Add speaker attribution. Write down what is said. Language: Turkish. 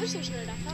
Speaker 1: Yo lo sé, yo era zorro.